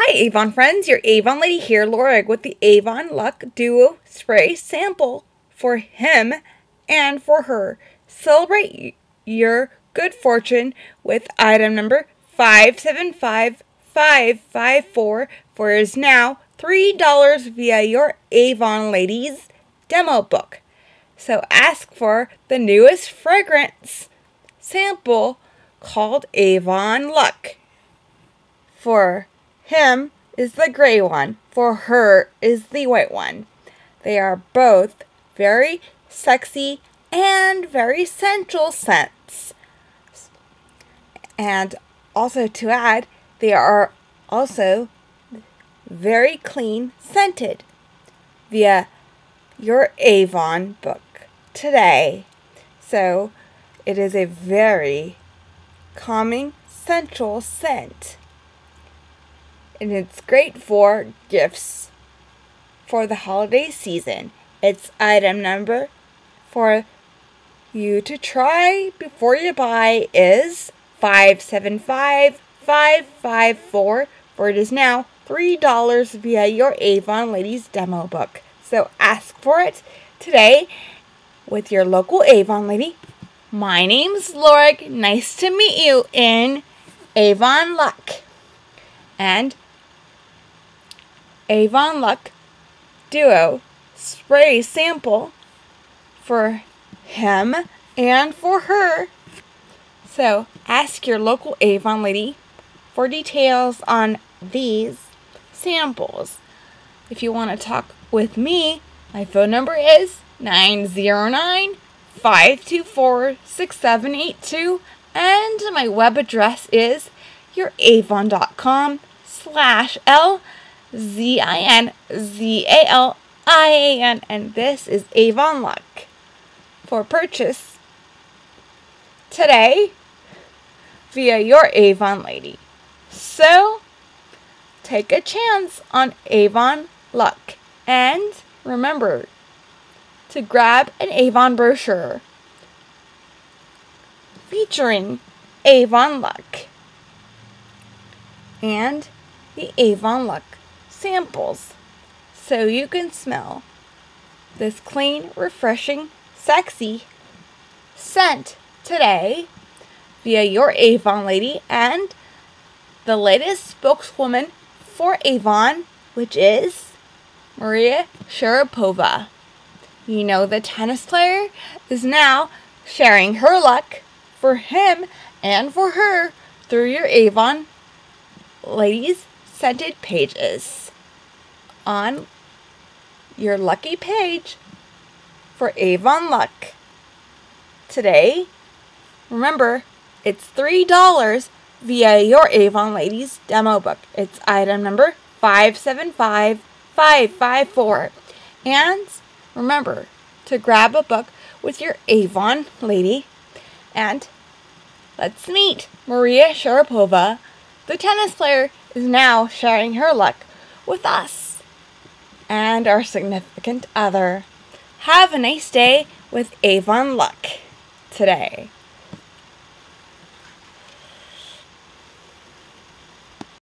Hi Avon friends, your Avon lady here, Lorig with the Avon Luck Duo Spray Sample for him and for her. Celebrate your good fortune with item number 575554 for is now $3 via your Avon Ladies demo book. So ask for the newest fragrance sample called Avon Luck. For him is the gray one, for her is the white one. They are both very sexy and very sensual scents. And also to add, they are also very clean scented via your Avon book today. So it is a very calming, sensual scent and it's great for gifts for the holiday season. Its item number for you to try before you buy is 575554 for it is now $3 via your Avon Ladies demo book. So ask for it today with your local Avon lady. My name's Lorig. Nice to meet you in Avon Luck. And Avon Luck Duo spray sample for him and for her. So ask your local Avon lady for details on these samples. If you want to talk with me, my phone number is 909 524 6782 and my web address is youravon.com slash L Z I N Z A L I A N, and this is Avon Luck for purchase today via your Avon lady. So take a chance on Avon Luck and remember to grab an Avon brochure featuring Avon Luck and the Avon Luck samples so you can smell this clean, refreshing, sexy scent today via your Avon lady and the latest spokeswoman for Avon, which is Maria Sharapova. You know, the tennis player is now sharing her luck for him and for her through your Avon ladies scented pages on your lucky page for Avon Luck. Today, remember, it's $3 via your Avon Ladies demo book. It's item number 575554. And remember to grab a book with your Avon lady and let's meet Maria Sharapova. The tennis player is now sharing her luck with us and our significant other. Have a nice day with Avon Luck today.